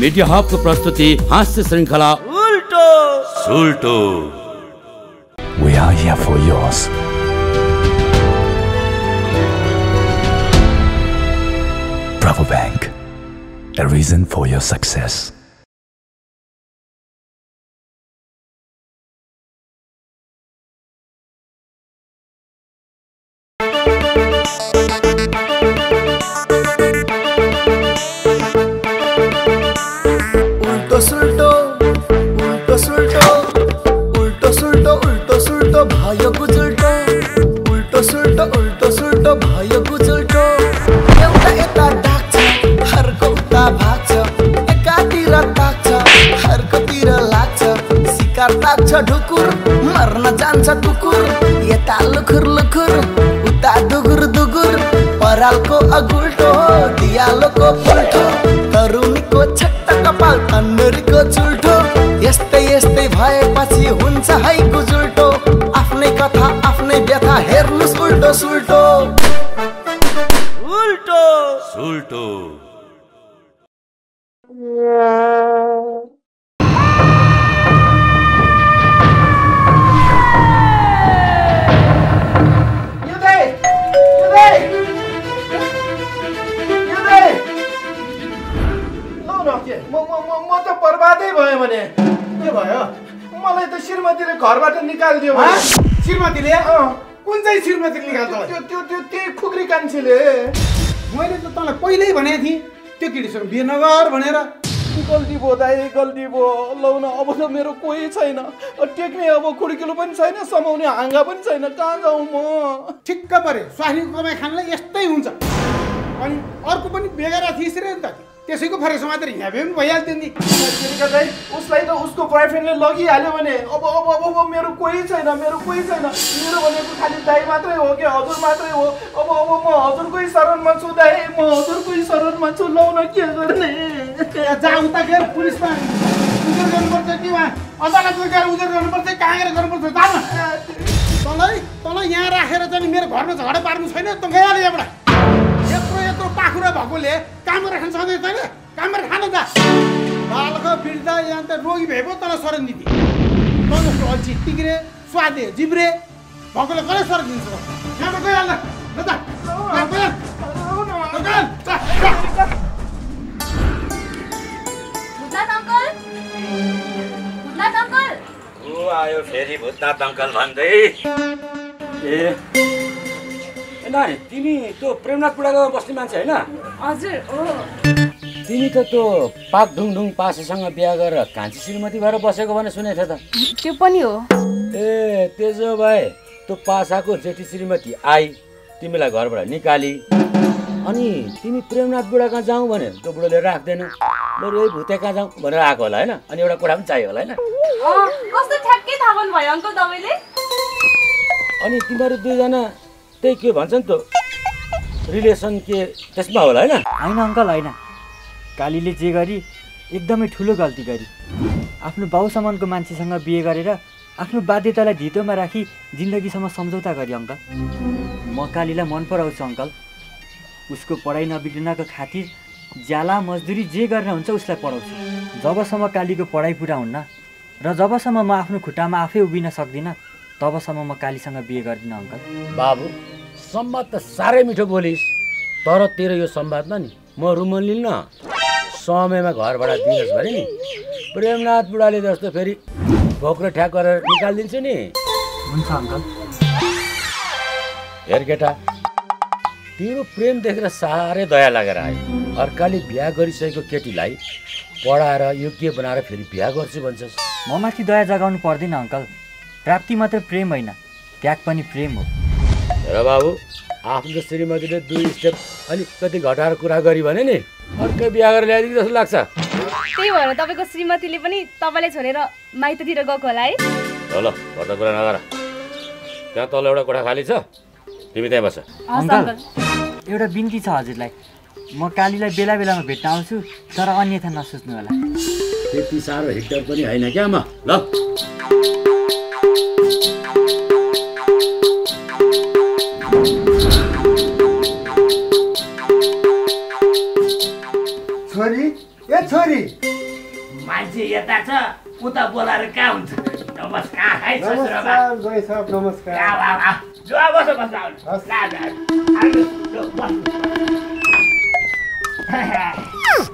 Media हबको प्रस्तुति हास्य श्रृंखला उल्टो सुल्टो We are here for yours. Bravo Bank, a reason for your success. सुल्टो भयो गुजुल्टो उल्टो सुल्टो उल्टो सुल्टो भयो गुजुल्टो एउटा यता ढाक्छ अर्को उता भाग्छ। एकातिर ताक्छ अर्कोतिर लाग्छ। शिकार ताक्छ ढुकुर मर्न जान्छ कुकुर। यता लुखुर लुखुर उता दुगुर दुगुर। परालको अगुल्टो दियालोको पुल्ठो तरुणीको छट्टा कपाल तन्डुरीको चुल्ठो यस्तै यस्तै भएपछि हुन्छ है गुजुल्टो। हेर्नुहोस् उल्टो भनेको थिएँ त्यो केटीसँग बिहे नगर भनेर। गल्ती भयो दाइ गल्ती भयो। लौ अब त मेरो कोही छैन। टेक्ने अब खुड्किलो पनि छैन समाउने हाँगा पनि छैन। कहाँ जाउँ म? ठिक्क पऱ्यो स्वास्नीको कमाइ खानलाई यस्तै हुन्छ। अनि अर्को पनि बेगरा थिएछ रे नि त। त्यसैको फरक मात्र यहाँ पनि भइहाल्थ्यो नि। दाइ उसलाई त उसको बोयफ्रेन्डले लगिहाल्यो भने अब अब अब अब मेरो कोही छैन मेरो कोही छैन। मेरो भनेको खालि दाइ मात्रै हो कि हजुर मात्रै हो? अब अब म हजुरकै शरणमा छु दाइ म हजुरकै शरणमा छु। लौ न के गर्ने? जहाँ उता गएर पुलिसमा उजुर गर्नुपर्छ कि उहाँ? अदालतमा गएर उजुर गर्नुपर्छ कहाँ गएर गर्नुपर्छ जान तँलाई तँलाई यहाँ राखेर चाहिँ मेरो घरमा झगडा पार्नु छैन त गइहाल्यो यहाँबाट। पाखुरा भएकोले काम गरेर खान सक्दैन तैँले काम गरेर खान जा बालक बिर्दा यहाँ त रोगी भए पो तँलाई सरण दिदी तँ जस्तो अल्छी टिग्रे स्वादे जिब्रे भएकोले कसले सरण दिन्छ? यहाँबाट गइहाल्न। ल त। आयो फेरि भूतनाथ अङ्कल भन्दै। ए नानी तिमी त्यो प्रेमनाथ बस्ने मान्छे होइन? हजुर हो। तिमी त त्यो पाक ढुङढुङ पासेसँग बिहा गरेर कान्छी श्रीमती भएर बसेको भने सुनेको थिएँ त। त्यो पनि हो। ए त्यसो भए त्यो पासाको जेठी श्रीमती आई तिमीलाई घरबाट निकाली। अनि तिमी प्रेमनाथ बुढा कहाँ जाउँ भने त्यो बुढोले राख्दैन? बरु यही भुते कहाँ जाउँ भनेर आएको होला होइन? अनि एउटा कुरा पनि चाहियो होला होइन? अनि तिमीहरू दुईजना त्यही के भन्छ नि त रिलेसन के त्यसमा होला होइन? होइन अङ्कल होइन। कालीले जे गरी एकदमै ठुलो गल्ती गरी आफ्नो बाउ समानको मान्छेसँग बिहे गरेर आफ्नो बाध्यतालाई धितोमा राखी जिन्दगीसम्म सम्झौता गरी अङ्कल। म कालीलाई मन पराउँछु अङ्कल। उसको पढाइ नबिग्रिनको खातिर ज्याला मजदुरी जे गरेर हुन्छ उसलाई पढाउँछु। जबसम्म कालीको पढाइ पुरा हुन्न र जबसम्म म आफ्नो खुट्टामा आफै उभिन सक्दिनँ तबसम्म म कालीसँग बिहे गर्दिनँ अङ्कल। बाबु सम्वाद त साह्रै मिठो बोलिस्। तर तेरो यो सम्वादमा नि म रुमन लिन्न। समयमा घरबाट दिनुहोस् भने नि। प्रेमनाथ बुढाले जस्तो फेरि भोक्रो ठ्याक गरेर निकालिदिन्छु नि। हुन्छ अङ्कल। हेर केटा तिम्रो प्रेम देखेर साह्रै दया लागेर आयो। अर्काले बिहा गरिसकेको केटीलाई पढाएर योग्य बनाएर फेरि बिहा गर्छु भन्छस्। म माथि दया जगाउनु पर्दैन अङ्कल। प्राप्ति मात्र प्रेम होइन त्याग पनि प्रेम हो। हेर बाबु आफ्नो श्रीमतीले दुई स्टेप अलिकति घटाएर कुरा गरी भने नि अर्कै बिहा गरेर ल्याइदिएको जस्तो लाग्छ। त्यही भएर तपाईँको श्रीमतीले पनि तपाईँलाई छोडेर माइततिर गएको होला है। ल ल घट्दा कुरा नगर। त्यहाँ तल एउटा कोठा खाली छ। तिमी त्यहाँ बस। हस् अङ्कल अङ्कल। एउटा बिन्ती छ हजुरलाई। म कालीलाई बेला बेलामा भेट्न आउँछु तर अन्यथा नसोच्नु होला त्यति साह्रो हिटर पनि होइन क्या म। ल। ए छोरी। मान्छे यता छ उता बोलाएर कहाँ हुन्छ? नमस्कार है नमस्कार। जो बस बस आउनु।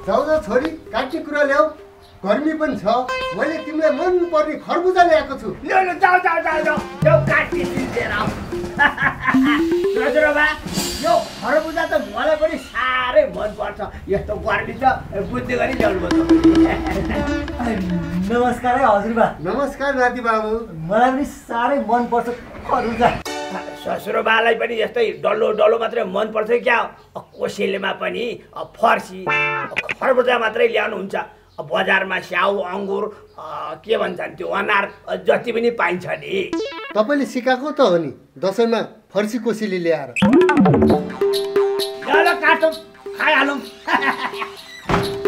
जाऊ न छोरी काट्ने कुरा ल्याऊ। गर्मी पनि छ। मैले तिमीलाई मन पर्ने खरबुजा ल्याएको छु। लो, लो, जाऊ, जाऊ, जाऊ, जाऊ। यो काटी खरबुजा त मलाई पनि साह्रै मनपर्छ। यस्तो गर्मी छ बुझ्दै गरी नमस्कार है हजुरबा नमस्कार नाति बाबु मलाई पनि साह्रै मनपर्छ खरुजा ससुरोबालाई पनि यस्तै डल्लो डल्लो मात्रै मनपर्छ क्या? कोसेलीमा पनि फर्सी खरबुजा मात्रै ल्याउनुहुन्छ। बजारमा स्याउ अङ्गुर के भन्छन् त्यो अनार जति पनि पाइन्छ नि। तपाईँले सिकाएको त हो नि दसैँमा फर्सी कोसेली ल्याएर। काटौँ खाइहालौँ।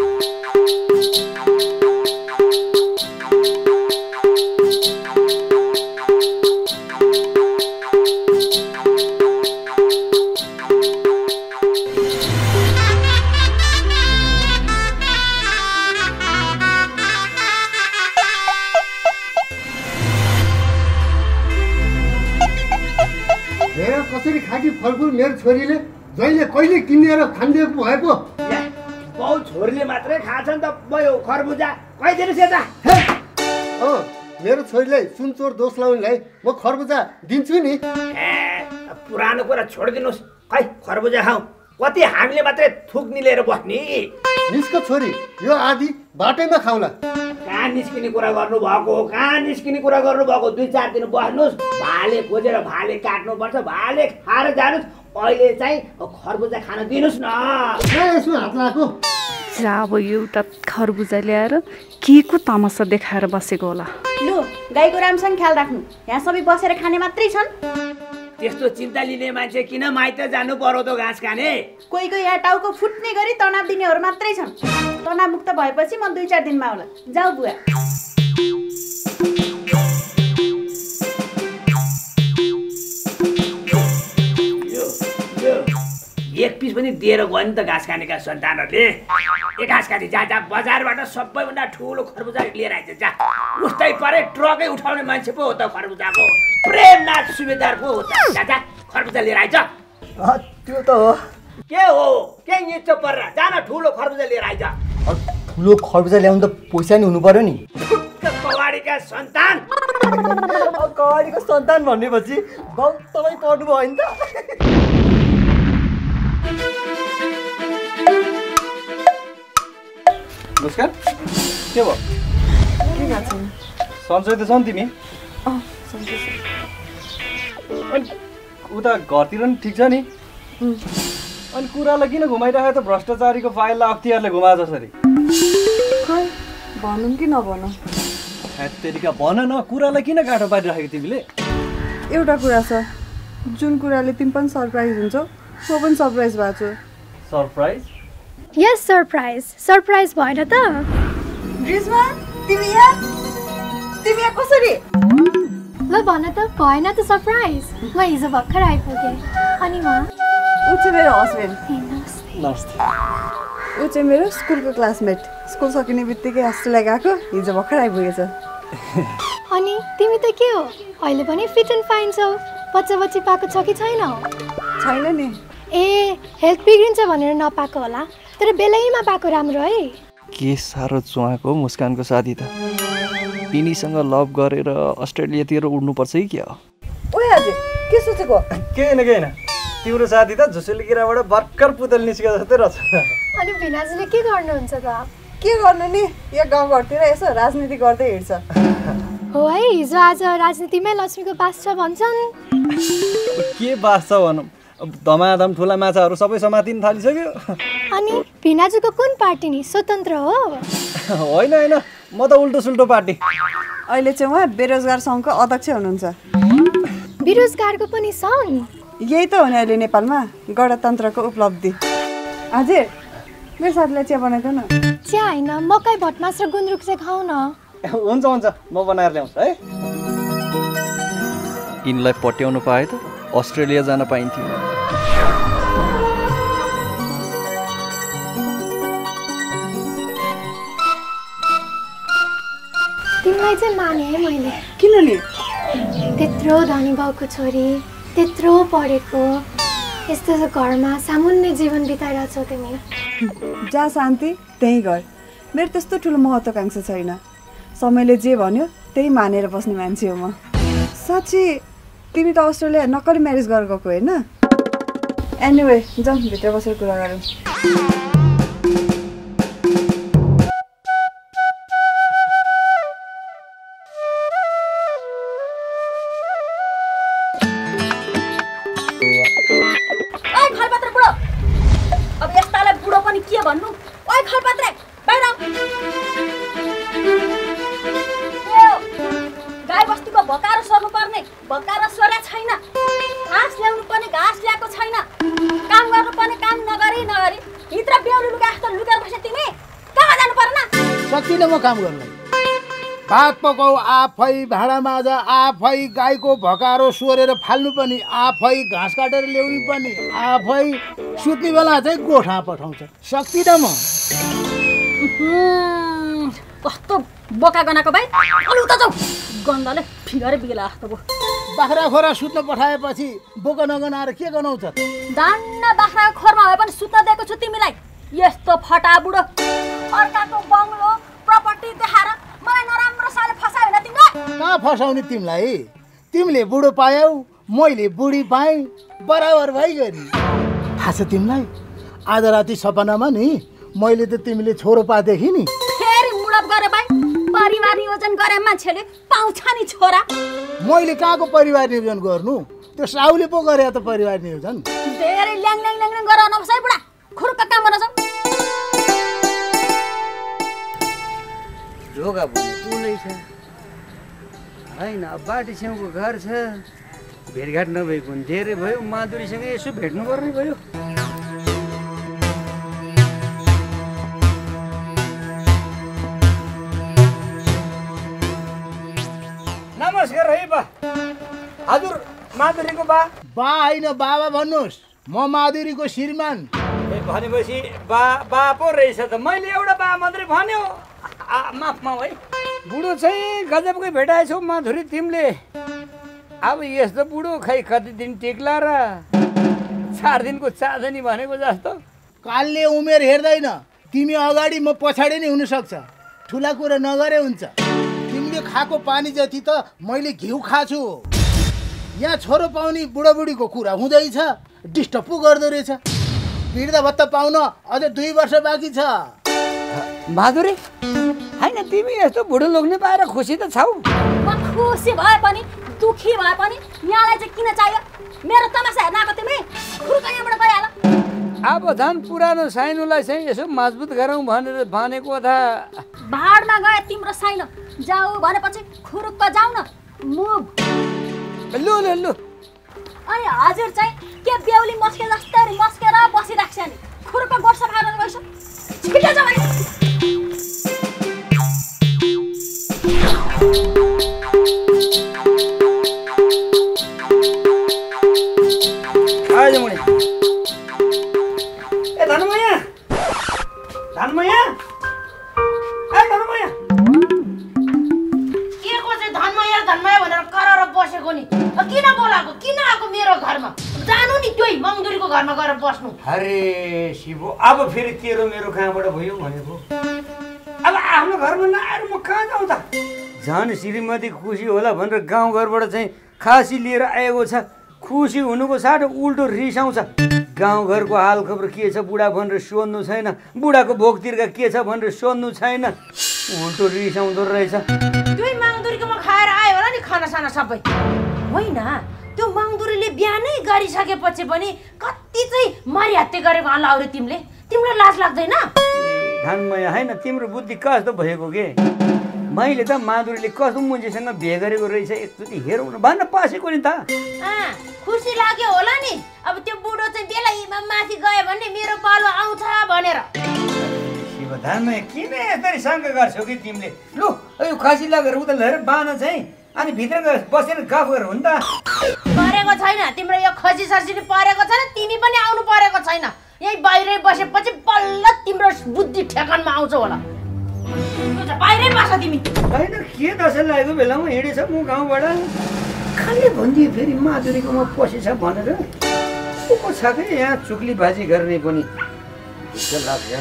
खाटी फलफुल मेरो छोरीले जहिले कहिले किनेर खानिदिएको भए पो बाउ छोरीले मात्रै खान्छ नि त भयो खरबुजा। कहिदिनुहोस् यता। अँ मेरो छोरीलाई सुनचोर दोष लाउनेलाई म खरबुजा दिन्छु नि। पुरानो कुरा छोडिदिनुहोस्। खै खरबुजा खाउँ कति हामीले मात्रै थुक निलेर बस्ने। निस्क छोरी यो आदि बाटैमा खाउला। कहाँ निस्किने कुरा गर्नुभएको हो? कहाँ निस्किने कुरा गर्नुभएको? दुई चार दिन बस्नुहोस्। भाले खोजेर भाले काट्नुपर्छ। भाले खाएर जानुहोस्। अहिले चाहिँ खरबुजा खान दिनुहोस् न। यसमा हात लगाएको जा अब एउटा खरबुजा ल्याएर के को तमासा देखाएर बसेको होला। लु गाईको राम्रोसँग ख्याल राख्नु। यहाँ सबै बसेर खाने मात्रै छन्। त्यस्तो चिन्ता लिने मान्छे किन माइत जानु पर्यो त घाँस खाने? कोही कोही यहाँ टाउको फुट्ने गरी तनाव दिनेहरू मात्रै छन्। तनाव मुक्त भएपछि म दुई चार दिनमा आउला। जाऊ बुवा। एक पिस पनि दिएर गयो नि त घाँस खानेका सन्तानहरूले। ए घाँस खाने जा जा बजारबाट सबैभन्दा ठुलो खरबुजा लिएर आइज जा। उस्तै परे ट्रकै उठाउने मान्छे पो हो त खरबुजाको प्रेमनाथ सुबेदार पो हो त। जा जा खरबुजा लिएर आइज। त्यो त हो। के हो? के निचो परेर? जा न ठुलो खरबुजा लिएर आइज। ठुलो खरबुजा ल्याउनु त पैसा नि हुनु पर्यो नि। कवाडीका सन्तान। कवाडीको सन्तान भनेपछि गाउँ तपाईँ पढ्नु भयो नि त। नमस्कार के भयो के भएको छैन सन्चै त छ नि तिमी अनि उता घरतिर नि ठिक छ नि अनि कुरालाई किन घुमाइराखेको त भ्रष्टाचारीको फाइललाई अख्तियारले घुमा जसरी भनौँ कि नभनौँ तेरिका भन न कुरालाई किन गाँठो पारिराखेको तिमीले एउटा कुरा छ जुन कुराले तिमी पनि सरप्राइज हुन्छौ म पनि सरप्राइज भएको छु सरप्राइज यस सरप्राइज सरप्राइज भएन त ग्रिजमा तिमी यहाँ तिमी यहाँ कसरी ल भन त भएन त सरप्राइज म हिजो भर्खर आइपुगेँ अनि म ऊ चाहिँ मेरो हस्बेन्ड ऊ चाहिँ मेरो स्कुलको क्लासमेट स्कुल सकिने बित्तिकै हस्टेललाई गएको हिजो भर्खर आइपुगेछ अनि तिमी त के हो अहिले पनि फिट एन्ड फाइन छौ बच्चा बच्ची पाएको छ कि छैन छैन नि ए हेल्थ बिग्रिन्छ भनेर नपाएको होला तर बेलैमा पाएको राम्रो है। के साह्रो चुहाएको मुस्कानको साथी त। यिनीसँग लभ गरेर अस्ट्रेलियातिर उड्नुपर्छ कि क्या? ओए हजुर के सोचेको? केही होइन केही होइन तिम्रो साथी त झुसुली किराबाट भर्खर पुतल निस्केको जस्तै रहेछ। अनि भिनाजुले के गर्नुहुन्छ त? के गर्नु नि? यहाँ गाउँघरतिर यसो राजनीति गर्दै हिँड्छ। हो है हिजो आज राजनीतिमै लक्ष्मीको बास छ भन्छन्। के बास छ भनौँ? धमाधम ठुला माछाहरू सबै समातिन थालिसक्यो। अनि भिनाजुको कुन पार्टी नि? स्वतन्त्र हो। होइन होइन। म त उल्टो सुल्टो पार्टी। अहिले चाहिँ उहाँ बेरोजगार सङ्घको अध्यक्ष हुनुहुन्छ। बेरोजगारको पनि सङ्घ? यही त हो नि अहिले नेपालमा गणतन्त्रको उपलब्धि। हजुर मेरो साथीलाई चिया बनाइदिउ न। चिया होइन मकै भटमास र गुन्द्रुक चाहिँ खाऊ न। हुन्छ हुन्छ। म बनाएर ल्याउँछु है। यिनलाई पट्याउनु पाए त अस्ट्रेलिया जान पाइन्थ्यो। तिमीलाई चाहिँ माने है मैले। किन नि त्यत्रो धनी बाउको छोरी त्यत्रो पढेको यस्तो घरमा सामुन्ने जीवन बिताइरहेछौ तिमी। जा शान्ति त्यहीँ घर मेरो त्यस्तो ठुलो महत्त्वकाङ्क्षा छैन। समयले जे भन्यो त्यही मानेर बस्ने मान्छे हो म। साँच्ची तिमी त अस्ट्रेलिया नक्कली म्यारेज गरेर गएको होइन? एनिवे जाउँ भित्र बसेर कुरा गरौँ। पकाउ आफै भाँडा माझ आफै गाईको भकारो सोरेर फाल्नु पनि आफै घाँस काटेर ल्याउनु पनि आफै सुत्ने बेला चाहिँ गोठा पठाउँछ। सक्दिनँ म। कस्तो बोका गनाको भाइ? गन्धले फिगरै बिग्ला जस्तो भयो बाख्रा खोरा सुत्न पठाएपछि बोक नगनाएर के गनाउँछ? दान्न बाख्राको खोरमा भए पनि सुत्न दिएको छु तिमीलाई। यस्तो फटा बुढो अर्काको बङ्गलो प्रपर्टी देखाएर मलाई नराम्रोसँगले फसायो होइन तिमीलाई? कहाँ फसाउने तिमीलाई? तिमीले बुढो पायौ मैले बुढी पाएँ बराबर भइगयो नि। थाहा छ तिमीलाई? आज राति सपनामा नि मैले त तिमीले छोरो पाएदेखि नि। फेरि मुडप गरे भाइ। परिवार नियोजन गरे मान्छेले पाउँछ नि छोरा। मैले कहाँको परिवार नियोजन गर्नु? त्यो साउले पो गरे त परिवार नियोजन। धेरै ल्याङ ल्याङ ल्याङ ल्याङ गरेर नबस है बुढा। खुर्क काम गर्न ढोका भन्ने पुलै छ होइन अब बाटो छेउको घर छ भेटघाट नभएको पनि धेरै भयो माधुरीसँग यसो भेट्नुपर्ने भयो नमस्कार है बा हजुर माधुरीको बा बा होइन बाबा भन्नुहोस् म माधुरीको श्रीमान भनेपछि बा बा पो रहेछ त मैले एउटा बा मात्रै भन्यो माफ माफ है। बुढो चाहिँ गजबकै भेटाएछौ माधुरी तिमीले। अब यस्तो बुढो खै कति दिन टिक्ला र चार दिनको चाँदनी भनेको जस्तो? कालले उमेर हेर्दैन। तिमी अगाडि म पछाडि नै हुनसक्छ। ठुला कुरा नगरे हुन्छ। तिमीले खाएको पानी जति त मैले घिउ खाछु। यहाँ छोरो पाउने बुढाबुढीको कुरा हुँदैछ डिस्टर्ब पो गर्दो रहेछ। वृद्ध भत्ता पाउन अझै दुई वर्ष बाँकी छ। माधुरी? होइन तिमी यस्तो बुढो लोग्ने पाएर खुसी त छौ। खुसी भए पनि दुखी भए पनि यहाँलाई चाहिँ किन चाहियो? मेरो तमासा हेर्न आएको तिमी? खुर्क यहाँबाट गइहाल। अब झन् पुरानो साइनोलाई चाहिँ यसो मजबुत गरौँ भनेर भनेको था भाडमा गए तिम्रो साइन। जाऊ भनेपछि खुरुक्क जाऊ न मुभ। लु लु लु। अनि हजुर चाहिँ के बेहुली मस्के जस्तै मस्केर बसिराख्छ नि? खुरुक्क गोठ सफा गरेर गइस। छिटो जाऊ अब फेरि तेरो मेरो कहाँबाट भयो भनेको? झन् श्रीमती खुसी होला भनेर गाउँघरबाट चाहिँ खासी लिएर आएको छ। खुसी हुनुको साटो उल्टो रिसाउँछ। गाउँघरको हालखबर के छ बुढा भनेर सोध्नु छैन। बुढाको भोकतिरका के छ भनेर सोध्नु छैन। उल्टो रिसाउँदो रहेछ। त्यही मङ्दुरीकोमा खाएर आयो होला नि खानासाना सबै। होइन त्यो मङ्दुरीले बिहानै गरिसकेपछि पनि कति चाहिँ मरिहत्ते गरेको होला अरू तिमीले। तिमीलाई लाज लाग्दैन? धानमय होइन तिम्रो बुद्धि कस्तो भएको के? मैले त माधुरीले कस्तो मुन्जीसँग बिहे गरेको रहेछ एकचोटि हेरौँ न। भन्न पसेको नि त। खुसी लाग्यो होला नि। अब त्यो बुढो चाहिँ बेलैमा माथि गयो भने मेरो पालो आउँछ भनेर। शिव धानमय किन यसरी शङ्का गर्छौ कि तिमीले? लु यो खसी लगेर उता लिएर बाँध चाहिँ। अनि भित्र गएर बसेर गफ गर हुन् त। परेको छैन। तिम्रो यो खसी ससी परेको छैन तिमी पनि आउनु परेको छैन। यही बाहिरै बसेपछि बल्ल तिम्रो बुद्धि ठेकानमा आउँछ होला। बाहिरै छ तिमी होइन के दसैँ लागेको बेलामा हिँडेछ म गाउँबाट खालि भनिदियो फेरि माधुरीकोमा पसेछ भनेर को को छ कि यहाँ चुक्ली बाजी गर्ने पनि लाग्छ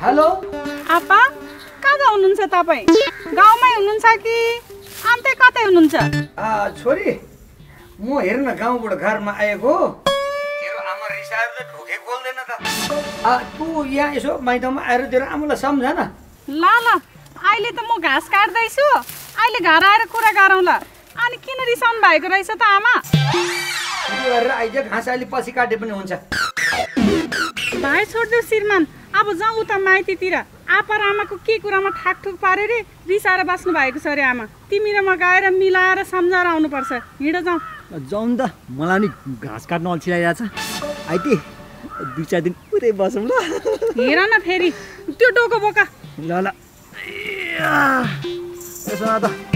हेलो आपा कहाँ हुनुहुन्छ तपाईँ गाउँमै हुनुहुन्छ कि अन्त्य कतै हुनुहुन्छ? छोरी म हेर न गाउँबाट घरमा आएको त। यहाँ यसो माइतमा आएर तेरो आमालाई सम्झ न। ल ल अहिले त म घाँस काट्दैछु। अहिले घर आएर कुरा गरौँला अनि किन रिसाउनु भएको रहेछ त आमा? आइज घाँस अहिले पछि काटे पनि हुन्छ। भाइ छोडिदेऊ श्रीमान अब जाउँ उता माइतीतिर। आपा आमाको के कुरामा ठाकठुक रे? रिसाएर बाँच्नु भएको छ अरे आमा। तिमी र म गएर मिलाएर सम्झाएर आउनुपर्छ। हिँड जाउँ। जाउँ त। मलाई नि घाँस काट्न अल्छी लागिरहेछ आइते दुई चार दिन उतै बसौँ ल। हेर न फेरि। त्यो डोको बोका। ल ल त।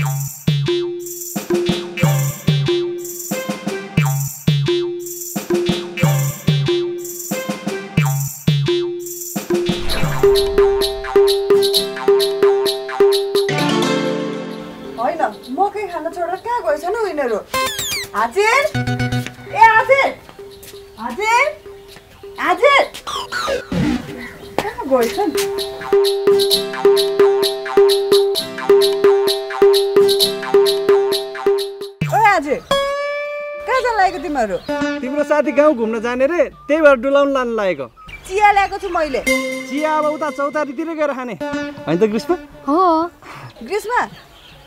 छोडेर कहाँ गएछ न उनीहरू हाजिर ए हाजिर हाजिर हाजिर कहाँ गएछन् ओ हाजिर कहाँ जान लागेको तिमीहरू तिम्रो साथी गाउँ घुम्न जाने रे त्यही भएर डुलाउनु लानु लागेको। चिया ल्याएको छु मैले। चिया अब उता चौतारीतिरै गएर खाने। होइन त ग्रीष्म? हो। ग्रीष्मा?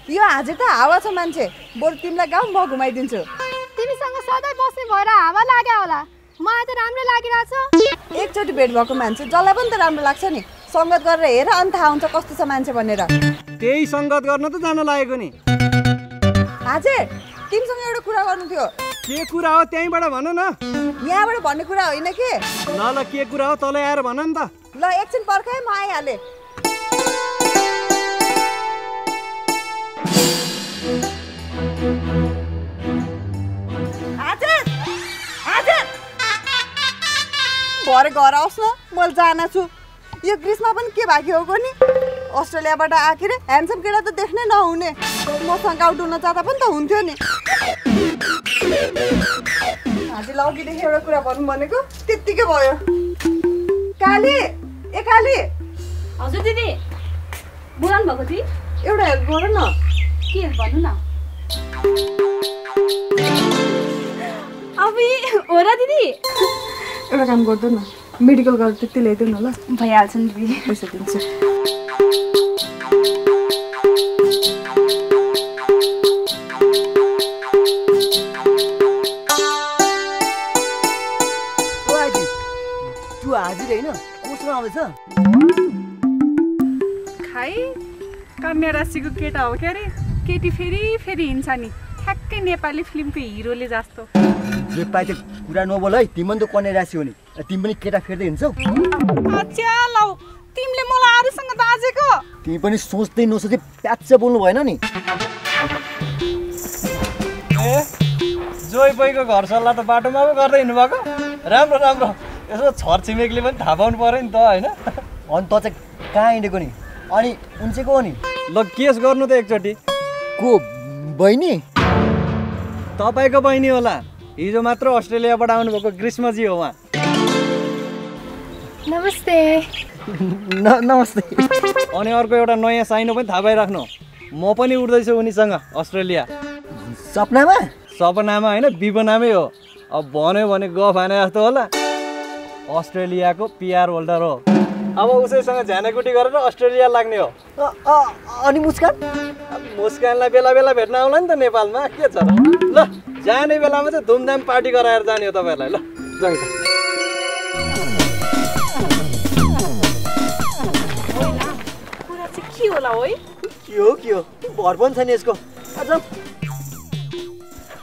यो हाजिर त हावा छ मान्छे। बरु तिमीलाई गाउँ म घुमाइदिन्छु। तिमीसँग सधैँ बस्ने भएर हावा लाग्यो होला। मलाई त राम्रो लागिरहेछ। एकचोटि भेट भएको मान्छे जसलाई पनि त राम्रो लाग्छ नि। सङ्गत गरेर हेर अनि थाहा हुन्छ कस्तो छ मान्छे भनेर। त्यही सङ्गत गर्न त जान लागेको नि। हाजिर तिमीसँग एउटा कुरा गर्नु थियो। के कुरा हो त्यहीँबाट भन न। यहाँबाट भन्ने कुरा होइन कि? ल ल के कुरा हो तलै आएर भन नि त। ल एकछिन पर्खाइ म आइहालेँ। भरे घर आओस् न मैले जान छु। यो ग्रीष्मा पनि के भएको हो नि अस्ट्रेलियाबाट आएर ह्यान्डसम केटा त देख्नै नहुने। मसँग गाउँ डुल्न जाँदा पनि त हुन्थ्यो नि। हजुर अघिदेखि एउटा कुरा भन्नु भनेको त्यत्तिकै भयो। काली ए काली! हजुर दिदी बोलाउनु भएको थिएँ एउटा हेल्प गर न। के भन्नु न? अब हो र दिदी। एउटा काम गर्दैन न। मेडिकल गरेर त्यति ल्याइदेऊ न ल। भइहाल्छ नि दिदी। पैसा दिन्छु। हाजिर होइन कोसँग आउँदैछ? खाइ कन्या राशिको केटा हो क्या अरे? केटी फेरि फेरि हिँड्छ नि। ठ्याक्कै नेपाली फिल्मको हिरोले जस्तो। त्यो कुरा नबोल है तिमी पनि त कन्या राशि हो नि। तिमी पनि केटा फेर्दै हिँड्छौ। अच्छा लौ तिमीले मलाई अरूसँग दाजेको? तिमी पनि सोच्दै नसोचै प्याच्च बोल्नु भएन नि। ए जोइ बैको घर सल्लाह त बाटोमा पो गर्दै हिँड्नुभएको। राम्रो राम्रो। यसो छर छिमेकीले पनि थाहा पाउनु पऱ्यो नि त होइन? अनि त चाहिँ कहाँ हिँडेको नि? अनि उन चाहिँ को हो नि। ल केस गर्नु त एकचोटि। को बहिनी? तपाईँको बहिनी होला। हिजो मात्र अस्ट्रेलियाबाट आउनुभएको ग्रीष्मजी हो उहाँ। नमस्ते। न नमस्ते। अनि अर्को एउटा नयाँ साइनो पनि थाहा पाइराख्नु म पनि उठ्दैछु उनीसँग अस्ट्रेलिया। सपनामा? सपनामा होइन विपनामै हो। अब भन्यो भने गफ हाने जस्तो होला। अस्ट्रेलियाको पिआर होल्डर हो। अब उसैसँग झ्यानेकुटी गरेर अस्ट्रेलिया लाग्ने हो। अनि मुस्कान? मुस्कानलाई बेला बेला भेट्न आउला नि त नेपालमा। के छ र? ल जाने बेलामा चाहिँ धुमधाम पार्टी गराएर जाने हो तपाईँहरूलाई। ल के होला है के हो के हो? भर पनि छ नि यसको।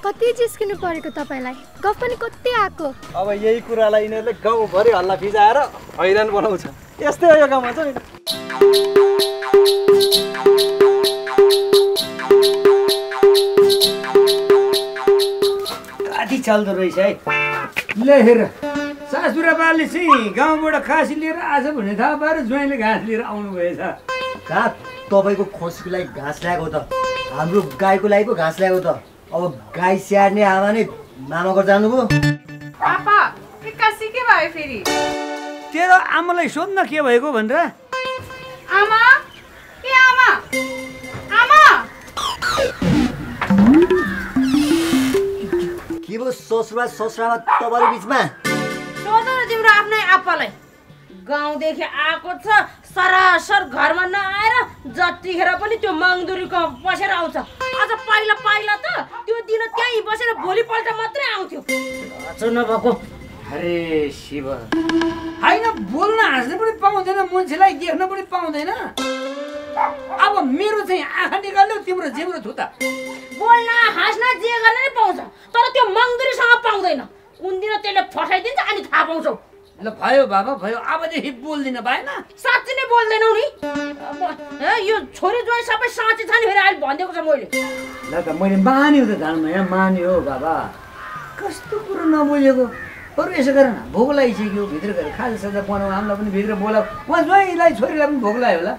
कति जिस्किनु परेको तपाईँलाई? गफ पनि कति आएको? अब यही कुरालाई यिनीहरूले गाउँभरि हल्ला फिजाएर हैरान बनाउँछ। यस्तै हो यो गाउँमा चाहिँ। कति चल्दो रहेछ है। ल हेर। सासुराबाले चाहिँ गाउँबाट खासी लिएर आज भने थाहा पाएर ज्वाइँले घाँस लिएर आउनु भएछ तपाईँको खोसीको लागि घाँस ल्याएको त। हाम्रो गाईको लागि पो घाँस ल्याएको त। अब गाई स्याहार्ने आमा नै मामा घर जानुभयो। के भयो फेरि। तेरो आमालाई सोध्न के भएको भनेर? आमा ए आमा? आमा! के भयो ससुरा ससुरामा तपाईँको बिचमा? सोध न तिम्रो आफ्नै आप्पालाई। गाउँदेखि आएको छ सरासर घरमा नआएर जतिखेर पनि त्यो मङदुरीको बसेर आउँछ। अझ पहिला पहिला त त्यो दिन त्यहीँ बसेर भोलिपल्ट मात्रै आउँथ्यो। नभएको। अरे शिव। होइन बोल्न हाँस्न पनि पाउँदैन मान्छेलाई देख्न पनि पाउँदैन। अब मेरो चाहिँ आँखा निकाल्यो तिम्रो जिम्रो थुता। बोल्न हाँस्न जे गर्न नै पाउँछ तर त्यो मङदुरीसँग पाउँदैन। कुन दिन त्यसले फसाइदिन्छ अनि थाहा पाउँछौ। ल भयो बाबा भयो। अबदेखि बोल्दिन भएन। साँच्ची नै। बोल्दैनौ नि यो छोरी ज्वाइँ सबै साँच्ची छ नि फेरि अहिले भनिदिएको छ मैले। ल त मैले मान्यो त धानमा यहाँ मान्यो बाबा। कस्तो कुरो नबुझेको बरु यसो गर न भोक लागिसक्यो भित्र गएर खाजा साजा बनाऊ हामीलाई पनि भित्र बोलाऊ। उहाँ ज्वाइँलाई छोरीलाई पनि भोक लाग्यो होला।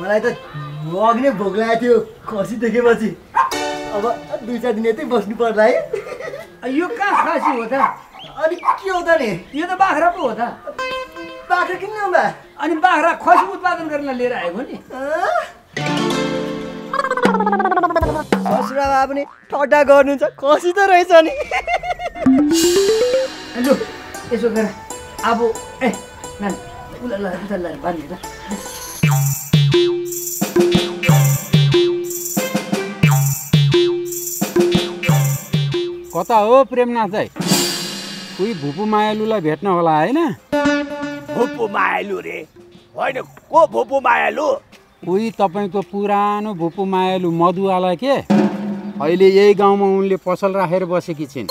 मलाई त अघि नै भोक लागेको थियो खसी देखेपछि। अब दुई चार दिन यतै बस्नु पर्ला है। यो कहाँ खासी हो त? अनि के हो त नि यो त बाख्रा पो हो त बाख्रा किन ल्याउँदा अनि बाख्रा खसी उत्पादन गर्न लिएर आएको नि ससुरा भए पनि ठट्टा गर्नुहुन्छ खसी त रहेछ नि लु यसो गर अब ए नानी उसलाई बाँध्ने ल कता हो प्रेमनाथ दाई कोही भुपु मायालुलाई भेट्न होला होइन? भुपु मायालु रे। होइन को भुपु मायालु? उही तपाईँको पुरानो भुपु मायालु मधुवाला के? अहिले यही गाउँमा उनले पसल राखेर बसेकी छिन्।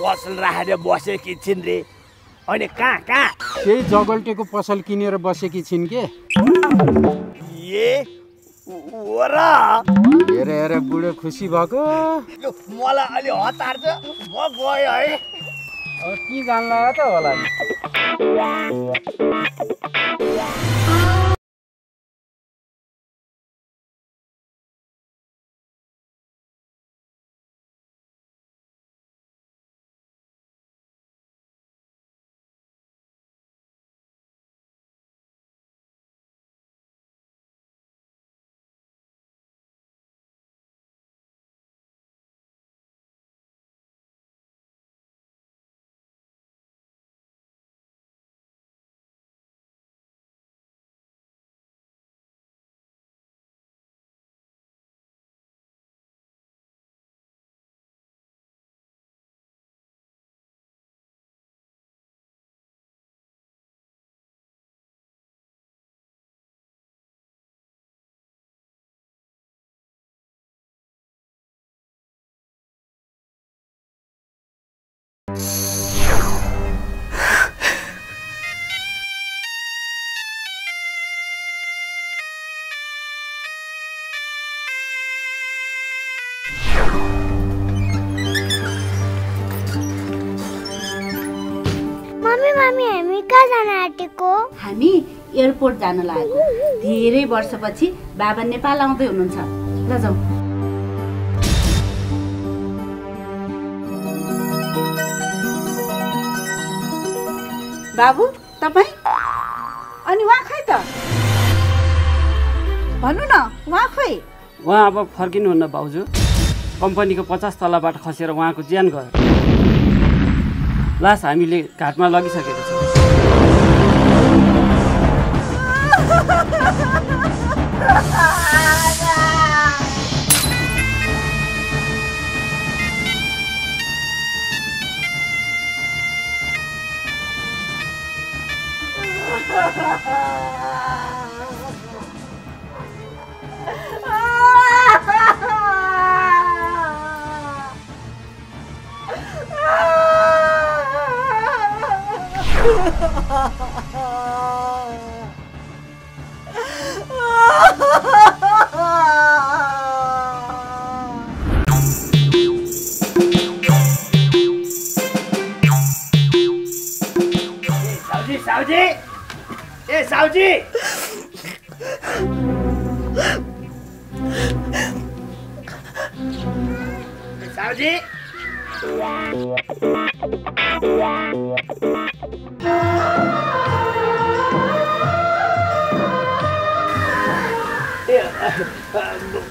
पसल राखेर बसेकी छिन् रे। अनि कहाँ कहाँ? त्यही जगल्टेको पसल किनेर बसेकी छिन् के? ए हेर हेर बुढो खुसी भएको। मलाई अलि हतार छ। म गएँ है। अब के जान्ला त होला? हामी एयरपोर्ट जान लागेको। धेरै वर्षपछि बाबा नेपाल आउँदै हुनुहुन्छ। ल जाउँ। बाबु तपाईँ? अनि उहाँ खै त? भन्नु न उहाँ खोइ उहाँ अब फर्किनुहुन्न भाउजू। कम्पनीको पचास तलाबाट खसेर उहाँको ज्यान गयो। लास हामीले घाटमा लगिसकेको छौँ। Ha ha ha ha! 小鸡，小鸡，小鸡。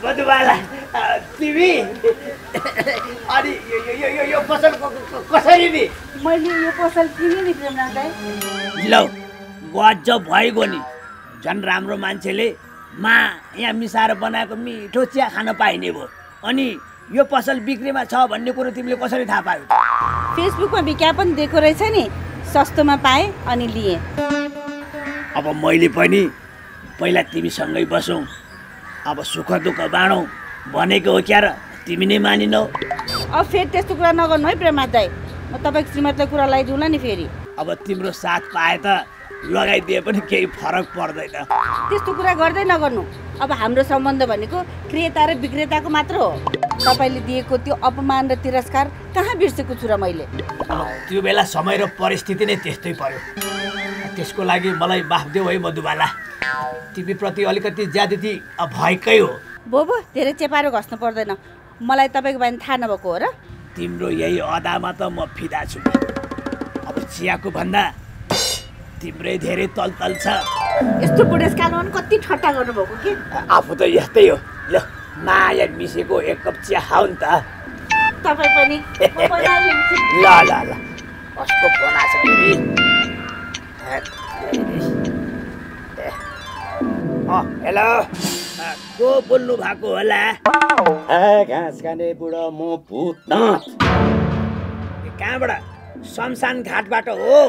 Madhubala तिमी? अनि यो यो- यो यो यो पसल कसरी नि? मैले यो पसल किनेँ नि प्रेमनाथ दाई लौ गजब भइगयो नि। झन् राम्रो मान्छेले मा यहाँ मिसाएर बनाएको मिठो चिया खान पाइने भयो। अनि यो पसल बिक्रीमा छ भन्ने कुरो तिमीले कसरी थाहा पायौ? फेसबुकमा विज्ञापन दिएको रहेछ नि। सस्तोमा पाएँ अनि लिएँ। अब मैले पनि पहिला तिमीसँगै बसौँ। अब सुख दुःख बाँडौँ भनेको हो क्या र? तिमी नै मानिनौ। अब फेरि त्यस्तो कुरा नगर्नु है प्रेमनाथ दाई म तपाईँको श्रीमतीलाई कुरा लगाइदिउँला नि फेरि। अब तिम्रो साथ पाए त लगाइदिए पनि केही फरक पर्दैन। त्यस्तो कुरा गर्दै नगर्नु। अब हाम्रो सम्बन्ध भनेको क्रेता र विक्रेताको मात्र हो। तपाईँले दिएको त्यो अपमान र तिरस्कार कहाँ बिर्सेको छु र मैले? त्यो बेला समय र परिस्थिति नै त्यस्तै पर्यो। त्यसको लागि मलाई माफ देऊ है मधुबाला। तिमीप्रति अलिकति ज्यादती भएकै हो। बोबो धेरै चेपारो घस्नु पर्दैन। मलाई तपाईँको बारे थाहा नभएको हो र? तिम्रो यही अदामा त म फिदा छु। अब चियाको भन्दा तिम्रै धेरै तलतल छ। यस्तो बुढेसकालमा पनि कति ठट्टा गर्नुभएको कि? आफू त यस्तै हो। ल माया मिसेको एक कप चिया खाऊ नि त। तपाईँ पनि। ल ल ल। कस्तो बनाएको छ हेलो। को बोल्नु भएको होला? ए घाँस खाने बुढो म भूतनाथ। कहाँबाट? शमशान घाटबाट हो।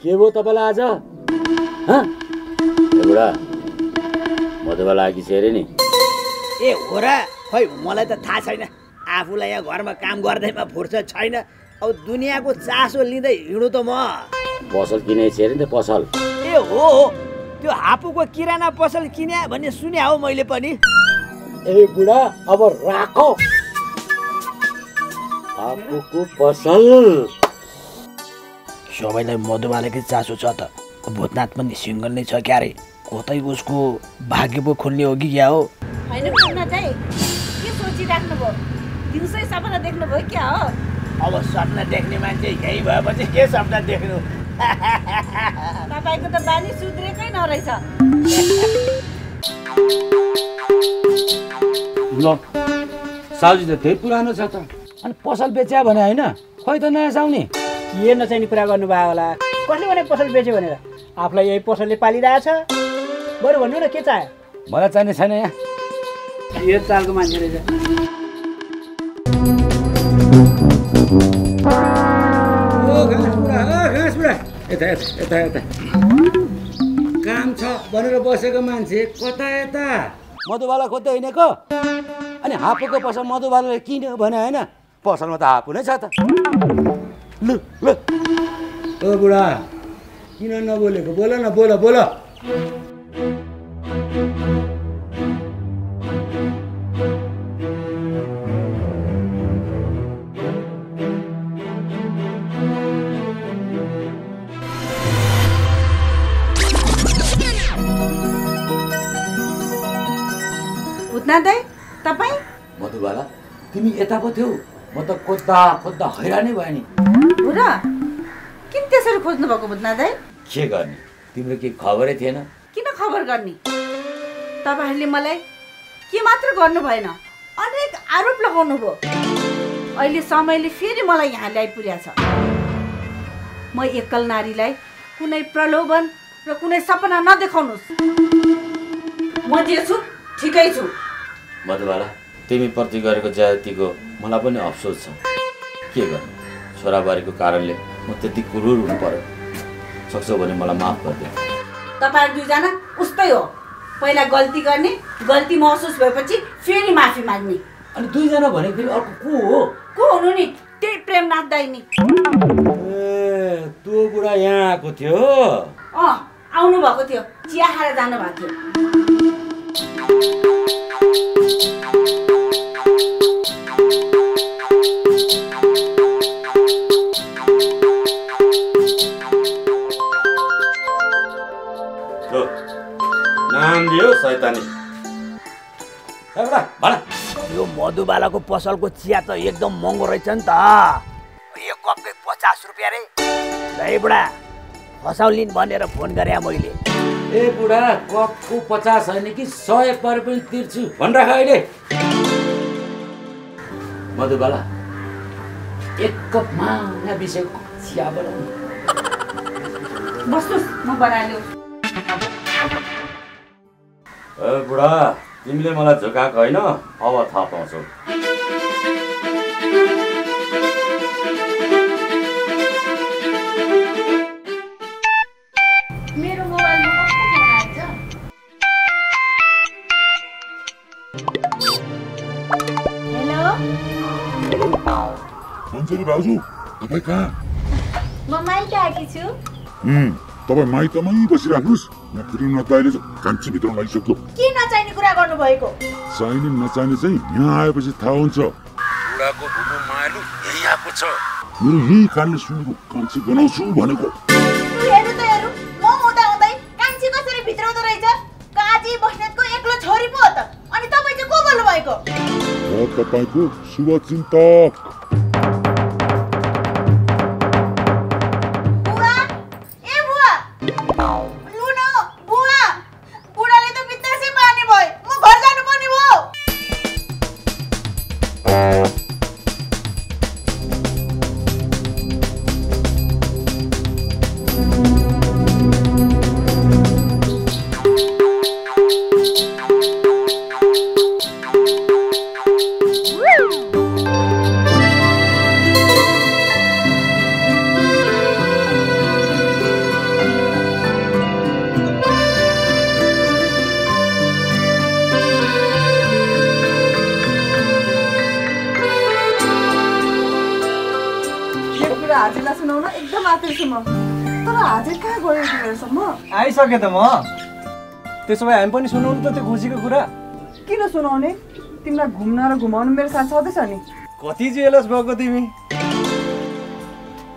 के भयो तपाईँलाई आज? हँ? ए बुढा मधुबाला आएकी छ अरे नि। ए हो र खै मलाई त थाहा छैन। आफूलाई यहाँ घरमा काम गर्दैमा फुर्सद छैन। अब दुनियाँको चासो लिँदै हिँडु त म। पसल किनेको छ अरे नि त पसल। ए हो हो। त्यो हापुको किराना पसल किने भन्ने सुने हो मैले पनि। ए बुढा अब राख। आफूको पसल। सबैलाई मधुबालाकै चासो छ त। भूतनाथ पनि सिङ्गल नै छ क्यारे। कतै उसको भाग्य पो खुल्ने हो कि क्या हो? होइन के सोचिराख्नु भयो दिउँसै सपना देख्नुभयो क्या हो? अब सपना देख्ने मान्छे यही भएपछि के सपना देख्नु? तपाईँको त बानी सुध्रेकै नरहेछ। ल साउजी त त्यही पुरानो छ त। अनि पसल बेच्या भने होइन? खोइ त नयाँ साउनी। के नचाहिने कुरा गर्नुभयो होला। कसले भने पसल बेच्यो भनेर? आफूलाई यही पसलले पालिरहेछ। बरु भन्नु न के चाह्यो? मलाई चाहिने छैन यहाँ। यो चालको मान्छे रहेछ। यता यता यता। काम छ भनेर बसेको मान्छे कता यता? मधुबाला खोज्दै हिँडेको? अनि हापुको पसल मधुबालाले किन्यो भने होइन पसलमा त हापु नै छ त। लु लु। ओ बुढा किन नबोलेको? बोल न बोल बोल। तपाईँ? मधुबाला तिमी यता पो थियौ। म त खोज्दा खोज्दा हैरानै भयो नि। हो र किन त्यसरी खोज्नु भएको भूतनाथ दाई के गर्ने तिम्रो केही खबरै थिएन किन खबर गर्ने तपाईँहरूले मलाई के मात्र गर्नु भएन अनेक आरोप लगाउनु भयो अहिले समयले फेरि मलाई यहाँ ल्याइपुर्याछ म एकल नारीलाई कुनै प्रलोभन र कुनै सपना नदेखाउनुहोस् म जे छु ठिकै छु मधुबाला तिमी प्रति गरेको ज्यादतीको मलाई पनि अफसोस छ के गर्ने छोराबारीको कारणले म त्यति क्रुर हुनु पर्यो। सक्छौ भने मलाई माफ गरिदियो। तपाईँहरू दुईजना उस्तै हो। पहिला गल्ती गर्ने गल्ती महसुस भएपछि फेरि माफी माग्ने। अनि दुईजना भने फेरि अर्को को हो? को हुनु नि? त्यही प्रेमनाथ दाई नि ए त्यो बुढा यहाँ आएको थियो। अँ आउनु भएको थियो। चिया खाएर जानु थियो यो मधुबालाको पसलको चिया त एकदम महँगो रहेछ नि त। एक कपकै पचास रुपियाँ रे। है बुढा फसाउलिन् भनेर फोन गरे मैले। ए बुढा कपको पचास होइन कि सय परे पनि तिर्छु। भनिराख अहिले। मधुबाला एक कप माया बिसेको चिया बनाउनु बस्नुहोस् म बनाइदियो ए बुढा तिमीले मलाई झुकाएको होइन अब थाहा पाउँछौ। मेरो मोबाइलमा भाउजू तपाईँ कहाँ? म माइक आएकी छु। उम्, तपाईँ माइतमै बसिराख्नुहोस्। दाइले चाहिँ कान्छीभित्र लागिसक्यो। के नचाहिने कुरा गर्नुभएको? चाहिने नचाहिने चाहिँ यहाँ आएपछि थाहा हुन्छ। बुढाको बुबु मायालु यही आएको छ। मेरो यही कानले सुनेको कान्छी बनाउँछु भनेको। तु हेर्नु त हेर्नु म हुँदा हुँदै कान्छी कसरी भित्राउँदो रहेछ? काजी बस्नेतको एक्लो छोरी पो हो त। अनि तपाईँ चाहिँ को बोल्नु भएको म तपाईँको शुभचिन्तक। बुवा छु म तर हाजिर कहाँ गयो यति बेरसम्म आइसकेँ त म त्यसो भए हामी पनि सुनाउनु त त्यो खुसीको कुरा किन सुनाउने तिमीलाई घुम्न र घुमाउनु मेरो साथ छँदैछ नि कति जेलस भएको तिमी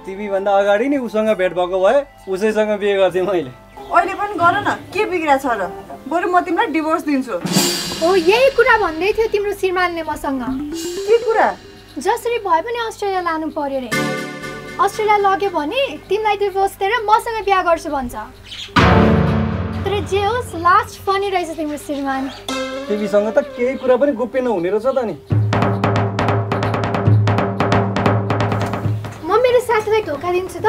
तिमीभन्दा अगाडि नि उसँग भेट भएको भए उसैसँग बिहे गर्थेँ मैले अहिले पनि गर न के बिग्रिया छ र बरु म तिमीलाई डिभोर्स दिन्छु हो यही कुरा भन्दै थियो तिम्रो श्रीमानले मसँग के कुरा जसरी भए पनि अस्ट्रेलिया लानु पर्यो रे अस्ट्रेलिया लग्यो भने तिमीलाई डिभोर्स दिएर मसँग बिहा गर्छु भन्छ। तर जे होस् लास्ट फनी रहेछ तिम्रो श्रीमान। तिमीसँग त केही कुरा पनि गोप्य नहुने रहेछ त नि। म मेरो साथीलाई धोका दिन्छु त।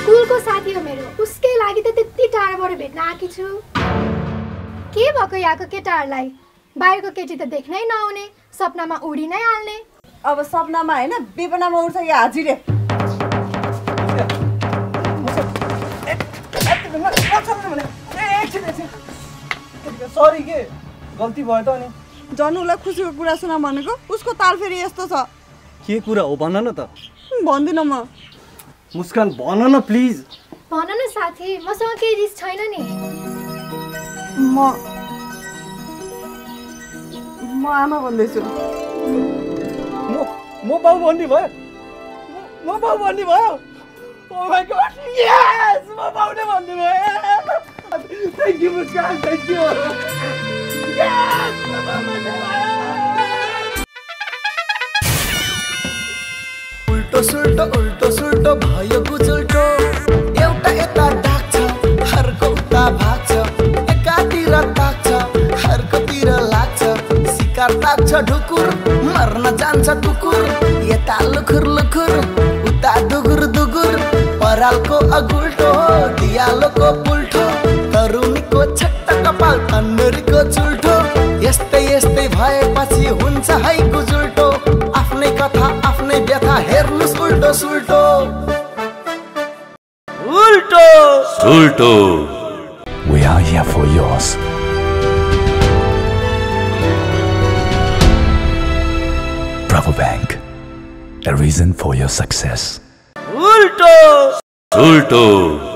स्कुलको साथी हो मेरो। उसकै लागि त त्यति टाढाबाट भेट्न आएकी छु। के भएको यहाँको केटाहरूलाई? बाहिरको केटी त देख्नै नआउने सपनामा उडी नै हाल्ने। अब सपनामा होइन विपनामा उठ्छ या हाजिरे। सरी के गल्ती भयो त अनि झन् उसलाई खुसीको कुरा सुना भनेको उसको ताल फेरि यस्तो छ। के कुरा हो भन न त। भन्दिनँ म। मुस्कान भन न प्लिज भन न साथी। मसँग केही रिस छैन नि। म म आमा भन्दैछु। म म बाउ भन्ने भयो। म- म बाउ भन्ने भयो। Oh my God! Yes! म बाउले भन्ने thank you Muskan thank you उल्टो सुल्टो उल्टो सुल्टो भयो गुजुल्टो एउटा यता डाक्छ अर्को उता भाग्छ। एकातिर ताक्छ अर्कोतिर लाग्छ। शिकार ताक्छ ढुकुर मर्न जान्छ कुकुर यता लुखुर लुखुर। परालको अगुल्टो दियालोको पुल्ठो तरुणीको छट्ट कपाल तन्नुरीको चुल्ठो यस्तै यस्तै भएपछि हुन्छ है गुजुल्टो आफ्नै कथा आफ्नै व्यथा हेर्नुहोस् उल्टो सुल्टो उल्टो Sulto. We are here for yours. Bravo Bank, a reason for your success. उल्टो Sulto.